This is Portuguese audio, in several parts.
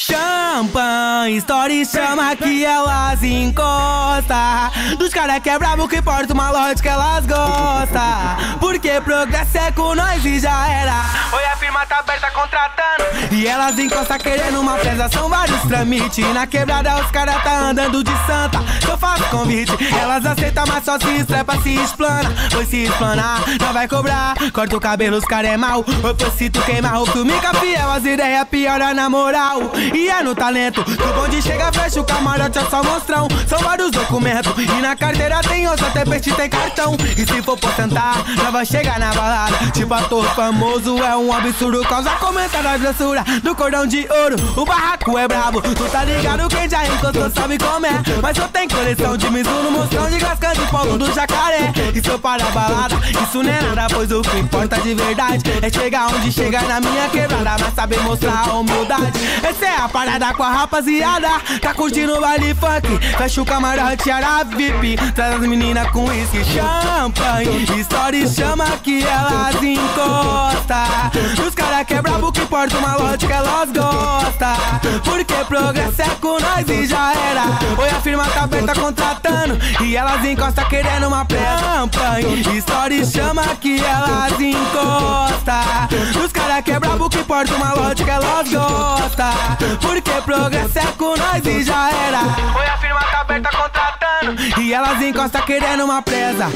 Champanhe, story chama que elas encosta Dos cara que é brabo que porta uma que elas gosta. Porque progresso é com nós e já era. Oi, a firma tá aberta contratando. E elas encosta querendo uma presa, são vários tramites Na quebrada os cara tá andando de santa. Eu faço convite, elas aceitam mas só se estrepa, se explana Pois se explanar, não vai cobrar. Corta o cabelo, os cara é mal Oi, pois se tu queimar o filme fiel As ideias piora na moral. E é no talento. Do bonde chega, fecha o camarote, é só mostrão. São vários documentos. E na carteira tem osso, até peixe tem cartão. E se for por tentar, nós vai chegar na balada. Tipo ator famoso, é um absurdo. Causa comentário da grossura do cordão de ouro. O barraco é brabo, tu tá ligado? Quem já encostou sabe como é. Mas eu tenho coleção de Mizuno, mostrão de gascando de polo do jacaré. E se eu parar balada, isso não é nada, pois o que importa de verdade é chegar onde chega na minha quebrada. Mas saber mostrar a humildade. Essa é a parada com a rapaziada. Tá curtindo o baile funk. Fecha o camarote, ara VIP. Traz as meninas com uísque, champanhe. História chama que elas encosta. Os cara que é brabo que porta uma lote que elas gosta. Porque progresso é com nós e já era. Oi, a firma tá aberta contratando. E elas encosta querendo uma champanhe. História chama que elas encosta. Os cara que é brabo que porta uma lote que elas gosta. Porque progresso é com nós e já era. Oi, a firma tá aberta contratando. E elas encostam querendo uma presa.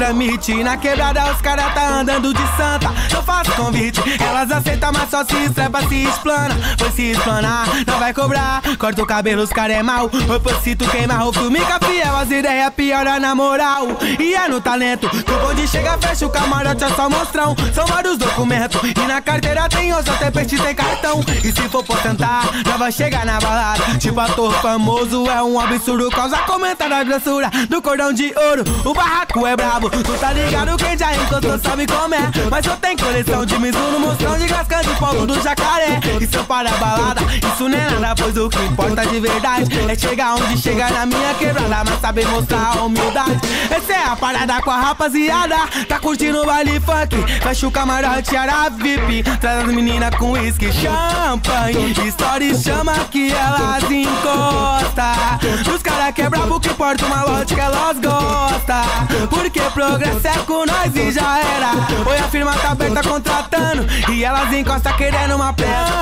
Tramite. Na quebrada os cara tá andando de santa. Eu faço convite, elas aceitam, mas só se estrepa, se explana. Pois se explanar, não vai cobrar. Corta o cabelo, os cara é mal. Pois se tu queimar o filme fiel, as ideias piora na moral. E é no talento, tu onde chega, fecha o camarote, é só mostrão. São vários documentos, e na carteira tem osso, até peixe tem cartão. E se for por tentar, não vai chegar na balada. Tipo ator famoso, é um absurdo, causa comentário da grossura do cordão de ouro. O barraco é brabo, Tu tá ligado, quem já encostou sabe como é? Mas eu tenho coleção de Mizuno, mostrão de gascando de fogo do jacaré. E se eu parar a balada, isso não é nada Pois o que importa de verdade é chegar onde chegar na minha quebrada. Mas saber mostrar a humildade? Essa é a parada com a rapaziada. Tá curtindo o baile funk? Fecha o camarote, ara VIP Traz as meninas com uísque, champanhe. História chama que elas encosta Os cara que é brabo que porta uma lote que elas gostam Porque progresso é com nós e já era. Oi, a firma tá aberta contratando. E elas encostam querendo uma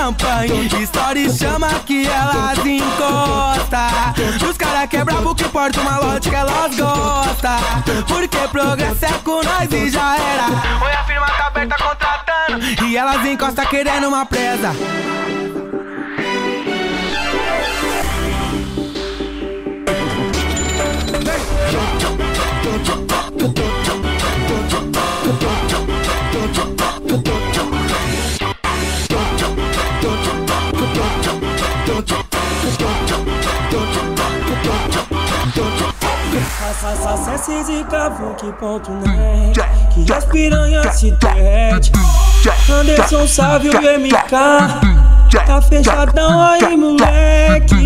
champanhe. História chama que elas encosta. Os cara que é brabo que porta uma lote que elas gostam. Porque progresso é com nós e já era. Oi, a firma tá aberta contratando. E elas encostam querendo uma presa. Acesse zicavook.net Que as piranhas se derrete. Anderson Sávio e MK Tá fechadão aí moleque